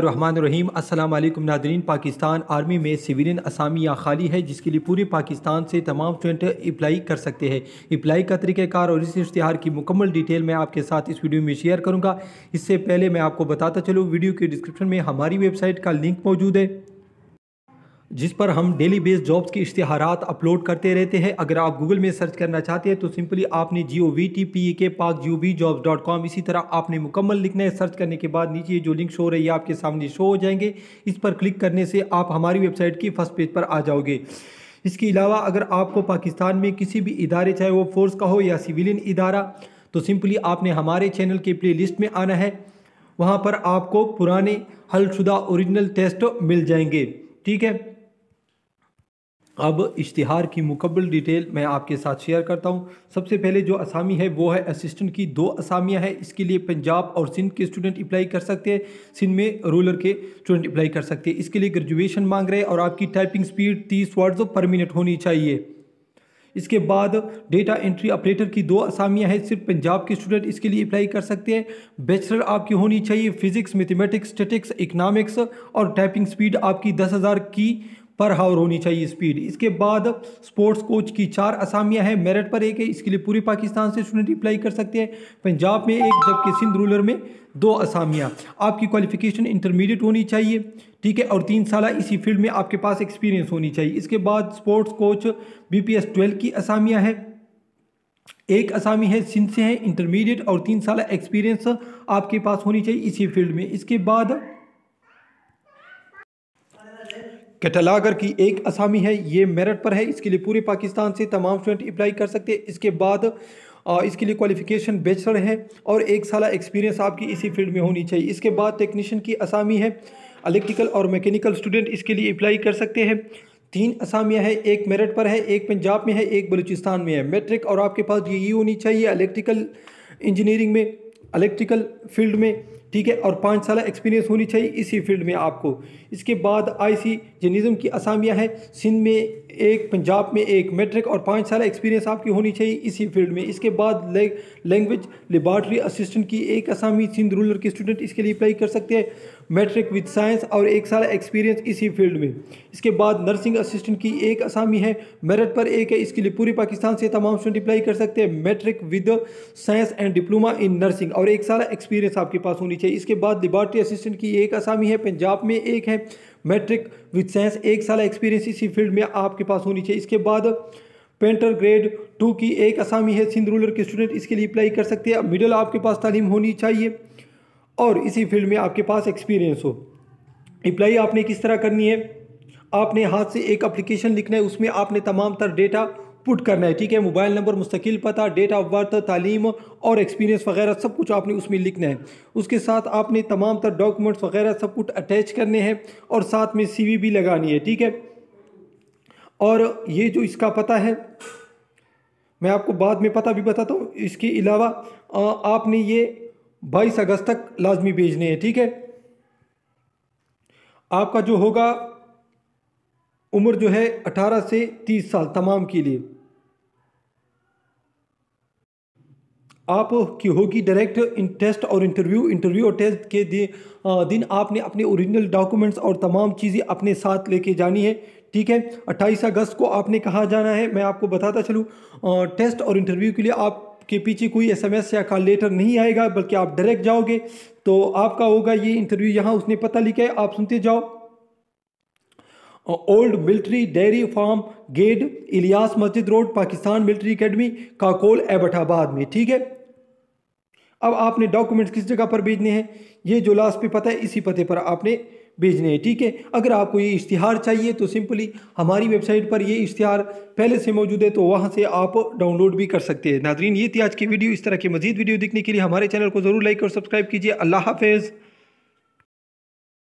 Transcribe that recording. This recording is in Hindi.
रहीम अस्सलाम वालेकुम नादरीन पाकिस्तान आर्मी में सिविलियन असामी या खाली है, जिसके लिए पूरे पाकिस्तान से तमाम स्टूडेंट अप्लाई कर सकते हैं। अप्लाई का तरीक़ार और इस इश्तहार की मुकम्मल डिटेल मैं आपके साथ इस वीडियो में शेयर करूँगा। इससे पहले मैं आपको बताता चलूँ, वीडियो के डिस्क्रिप्शन में हमारी वेबसाइट का लिंक मौजूद है। जिस पर हम डेली बेस जॉब्स के इश्तहार अपलोड करते रहते हैं। अगर आप गूगल में सर्च करना चाहते हैं तो सिंपली आपने G O V T P A K Pak G O V jobs dot com इसी तरह आपने मुकम्मल लिखना है। सर्च करने के बाद नीचे जो लिंक शो रही है, आपके सामने शो हो जाएँगे। इस पर क्लिक करने से आप हमारी वेबसाइट की फ़र्स्ट पेज पर आ जाओगे। इसके अलावा अगर आपको पाकिस्तान में किसी भी इदारे, चाहे वो फोर्स का हो या सिविलियन इदारा तो सिंपली आपने हमारे चैनल के प्ले लिस्ट में आना है। वहाँ पर आपको पुराने, हलशुदा औरिजिनल टेस्ट मिल जाएँगे। ठीक है? अब इश्तिहार की मुकबल डिटेल मैं आपके साथ शेयर करता हूँ। सबसे पहले जो असामी है, वो है असिस्टेंट की दो असामियाँ हैं। इसके लिए पंजाब और सिंध के स्टूडेंट अप्लाई कर सकते हैं। सिंध में रूरल के स्टूडेंट अप्लाई कर सकते हैं। इसके लिए ग्रेजुएशन मांग रहे हैं और आपकी टाइपिंग स्पीड तीस वर्ड्स पर मिनट होनी चाहिए। इसके बाद डेटा एंट्री ऑपरेटर की दो असामियाँ हैं। सिर्फ़ पंजाब के स्टूडेंट इसके लिए अप्लाई कर सकते हैं। बैचलर आपकी होनी चाहिए। फिजिक्स मैथमेटिक्स स्टेटिक्स इकनॉमिक्स और टाइपिंग स्पीड आपकी दस हज़ार की पर हावर होनी चाहिए स्पीड। इसके बाद स्पोर्ट्स कोच की चार असामियाँ हैं मेरिट पर एक है, इसके लिए पूरे पाकिस्तान से स्टूडेंट अप्लाई कर सकते हैं। पंजाब में एक, जबकि सिंध रूरल में दो असामियाँ। आपकी क्वालिफिकेशन इंटरमीडिएट होनी चाहिए, ठीक है? और तीन साल इसी फ़ील्ड में आपके पास एक्सपीरियंस होनी चाहिए। इसके बाद स्पोर्ट्स कोच बी पी की असामियाँ हैं। एक असामी है, सिंध से है इंटरमीडिएट और तीन साल एक्सपीरियंस आपके पास होनी चाहिए इसी फ़ील्ड में। इसके बाद कैटलागर की एक असामी है, ये मेरिट पर है। इसके लिए पूरे पाकिस्तान से तमाम स्टूडेंट अप्लाई कर सकते हैं। इसके बाद इसके लिए क्वालिफिकेशन बैचलर है और एक साल एक्सपीरियंस आपकी इसी फ़ील्ड में होनी चाहिए। इसके बाद टेक्नीशियन की असामी है। इलेक्ट्रिकल और मैकेनिकल स्टूडेंट इसके लिए अप्लाई कर सकते हैं। तीन असामियाँ हैं, एक मेरिट पर है, एक पंजाब में है, एक बलूचिस्तान में है। मैट्रिक और आपके पास ये होनी चाहिए इलेक्ट्रिकल इंजीनियरिंग में इलेक्ट्रिकल फ़ील्ड में। ठीक है, और पाँच साल एक्सपीरियंस होनी चाहिए इसी फ़ील्ड में आपको। इसके बाद आईसी जर्नलिज्म की असामियाँ हैं। सिंध में एक, पंजाब में एक मैट्रिक और पाँच साल एक्सपीरियंस आपकी होनी चाहिए इसी फ़ील्ड में। इसके बाद लैंग्वेज लेबार्ट्री असिस्टेंट की एक असामी सिंध रूरल के स्टूडेंट इसके लिए अप्लाई कर सकते हैं। मैट्रिक विद साइंस और एक साल एक्सपीरियंस इसी फ़ील्ड में। इसके बाद नर्सिंग असिस्टेंट की एक असामी है। मेरिट पर एक है, इसके लिए पूरे पाकिस्तान से तमाम स्टूडेंट अप्लाई कर सकते हैं। Matric with science and diploma in nursing और एक साल एक्सपीरियंस आपके पास होनी चाहिए इसके बाद लिबार्ट्री असिस्टेंट की एक असामी है, पंजाब में एक है मैट्रिक विद साइंस एक साल एक्सपीरियंस इसी फ़ील्ड में आपके पास होनी चाहिए। इसके बाद पेंटर ग्रेड टू की एक असामी है सिंध रूरल के स्टूडेंट इसके लिए अप्लाई कर सकते हैं। मिडिल आपके पास तालीम होनी चाहिए और इसी फ़ील्ड में आपके पास एक्सपीरियंस हो। अप्लाई आपने किस तरह करनी है? आपने हाथ से एक अप्लीकेशन लिखना है, उसमें आपने तमाम तर डेटा पुट करना है, ठीक है? मोबाइल नंबर, मुस्तकिल पता डेट ऑफ़ बर्थ तालीम और एक्सपीरियंस वगैरह सब कुछ आपने उसमें लिखना है। उसके साथ आपने तमाम तर डॉक्यूमेंट्स वगैरह सब कुछ अटैच करने हैं और साथ में सीवी भी लगानी है, ठीक है? और ये जो इसका पता है, मैं आपको बाद में पता भी बताता हूँ, इसके अलावा आपने ये बाईस अगस्त तक लाजमी भेजने हैं, ठीक है? आपका जो होगा, उम्र जो है 18 से 30 साल तमाम के लिए। आप की होगी डायरेक्ट इन टेस्ट और इंटरव्यू इंटरव्यू और टेस्ट के दिन आपने अपने ओरिजिनल डॉक्यूमेंट्स और तमाम चीज़ें अपने साथ लेके जानी है। ठीक है? 28 अगस्त को आपने कहाँ जाना है? मैं आपको बताता चलूँ। टेस्ट और इंटरव्यू के लिए आप के पीछे कोई एसएमएस या कॉल लेटर नहीं आएगा, बल्कि आप डायरेक्ट जाओगे। तो आपका होगा ये इंटरव्यू यहाँ, उसने पता लिखा है, आप सुनते जाओ। Old military dairy farm gate Ilyas मस्जिद road, Pakistan military academy Kakul, Abbottabad में। ठीक है? अब आपने डॉक्यूमेंट्स किस जगह पर भेजने हैं? ये जो लास्ट पे पता है इसी पते पर आपने भेजने हैं, ठीक है? अगर आपको ये इश्तिहार चाहिए तो सिंपली हमारी वेबसाइट पर ये इश्तिहार पहले से मौजूद है तो वहाँ से आप डाउनलोड भी कर सकते हैं। नाजरीन, ये थी आज की वीडियो। इस तरह की मजीद वीडियो देखने के लिए हमारे चैनल को ज़रूर लाइक और सब्सक्राइब कीजिए। अल्लाह हाफिज़।